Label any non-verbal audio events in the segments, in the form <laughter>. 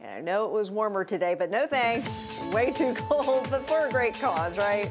And I know it was warmer today, but no thanks. Way too cold, but for a great cause, right?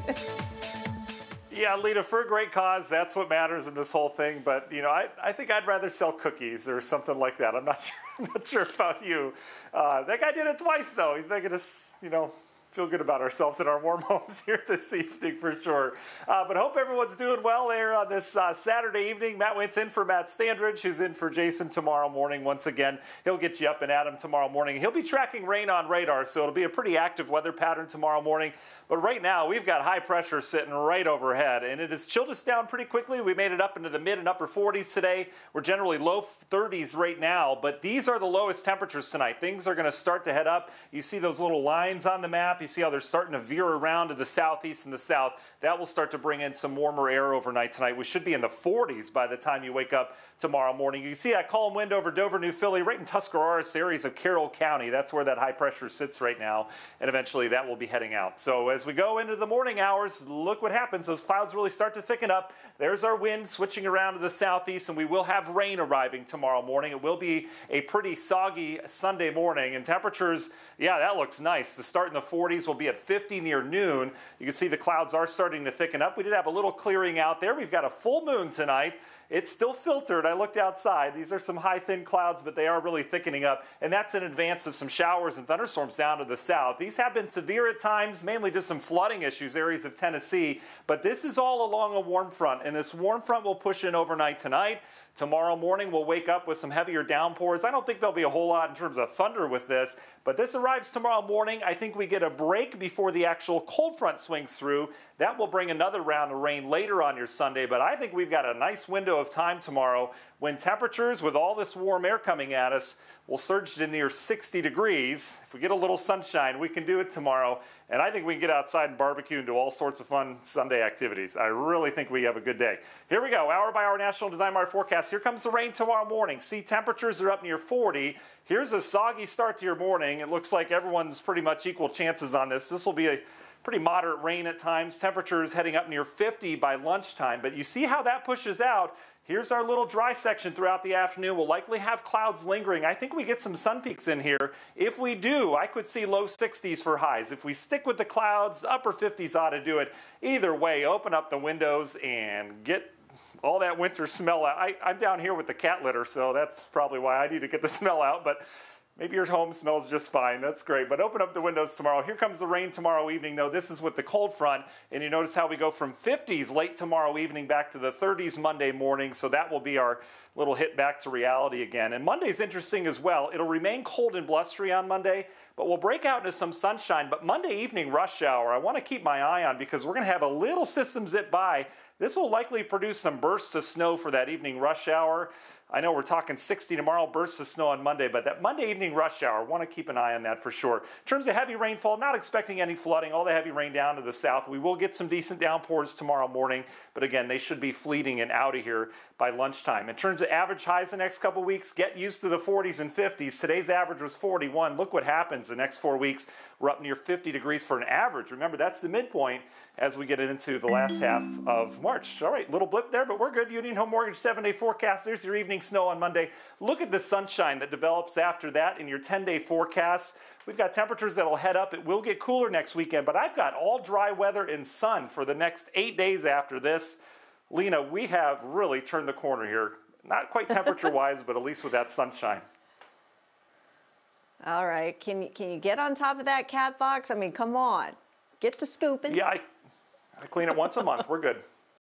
Yeah, Lita, for a great cause, that's what matters in this whole thing. But you know, I, I think I'd rather sell cookies or something like that. I'm not <laughs> sure. I'm not sure about you. Uh, that guy did it twice, though. He's making us, you know, feel good about ourselves in our warm <laughs> homes here this evening for sure. Uh, but hope everyone's doing well there on this uh, Saturday evening. Matt Wintz in for Matt Standridge, who's in for Jason tomorrow morning. Once again, he'll get you up and at him tomorrow morning. He'll be tracking rain on radar, so it'll be a pretty active weather pattern tomorrow morning. But right now, we've got high pressure sitting right overhead, and it has chilled us down pretty quickly. We made it up into the mid and upper 40s today. We're generally low 30s right now, but these are the lowest temperatures tonight. Things are going to start to head up. You see those little lines on the map. You see how they're starting to veer around to the southeast and the south. That will start to bring in some warmer air overnight tonight. We should be in the 40s by the time you wake up tomorrow morning. You can see that calm wind over Dover, New Philly, right in Tuscarawas areas of Carroll County. That's where that high pressure sits right now, and eventually that will be heading out. So as we go into the morning hours, look what happens. Those clouds really start to thicken up. There's our wind switching around to the southeast, and we will have rain arriving tomorrow morning. It will be a pretty soggy Sunday morning, and temperatures, yeah, that looks nice. The start in the 40s will be at 50 near noon. You can see the clouds are starting to thicken up. We did have a little clearing out there. We've got a full moon tonight. It's still filtered. I looked outside. These are some high, thin clouds, but they are really thickening up. And that's in advance of some showers and thunderstorms down to the south. These have been severe at times, mainly just some flooding issues, areas of Tennessee. But this is all along a warm front, and this warm front will push in overnight tonight. Tomorrow morning, we'll wake up with some heavier downpours. I don't think there'll be a whole lot in terms of thunder with this, but this arrives tomorrow morning. I think we get a break before the actual cold front swings through. That will bring another round of rain later on your Sunday, but I think we've got a nice window of time tomorrow when temperatures with all this warm air coming at us will surge to near 60 degrees. If we get a little sunshine, we can do it tomorrow. And I think we can get outside and barbecue and do all sorts of fun Sunday activities. I really think we have a good day. Here we go, hour by hour National Design Mart forecast. Here comes the rain tomorrow morning. See, temperatures are up near 40. Here's a soggy start to your morning. It looks like everyone's pretty much equal chances on this. This will be a pretty moderate rain at times. Temperatures heading up near 50 by lunchtime. But you see how that pushes out. Here's our little dry section throughout the afternoon. We'll likely have clouds lingering. I think we get some sun peaks in here. If we do, I could see low 60s for highs. If we stick with the clouds, upper 50s ought to do it. Either way, open up the windows and get all that winter smell out. I, am down here with the cat litter, so that's probably why I need to get the <laughs> smell out. But Maybe your home smells just fine. That's great. But open up the windows tomorrow. Here comes the rain tomorrow evening, though. This is with the cold front. And you notice how we go from 50s late tomorrow evening back to the 30s Monday morning. So that will be our little hit back to reality again. And Monday's interesting as well. It'll remain cold and blustery on Monday, but we'll break out into some sunshine. But Monday evening rush hour, I want to keep my eye on because we're going to have a little system zip by. This will likely produce some bursts of snow for that evening rush hour. I know we're talking 60 tomorrow, bursts of snow on Monday, but that Monday evening rush hour, want to keep an eye on that for sure. In terms of heavy rainfall, not expecting any flooding, all the heavy rain down to the south. We will get some decent downpours tomorrow morning, but again, they should be fleeting and out of here by lunchtime. In terms of average highs the next couple weeks, get used to the 40s and 50s. Today's average was 41. Look what happens the next four weeks. We're up near 50 degrees for an average. Remember, that's the midpoint as we get into the last half of March. All right, little blip there, but we're good. Union Home Mortgage seven day forecast. There's your evening snow on Monday. Look at the sunshine that develops after that in your 10 day forecast. We've got temperatures that'll head up. It will get cooler next weekend, but I've got all dry weather and sun for the next eight days after this. Lena, we have really turned the corner here. Not quite temperature <laughs> wise, but at least with that sunshine. All right. Can you, can you get on top of that cat box? I mean, come on. Get to scooping. Yeah, I, I clean it once a month. We're good.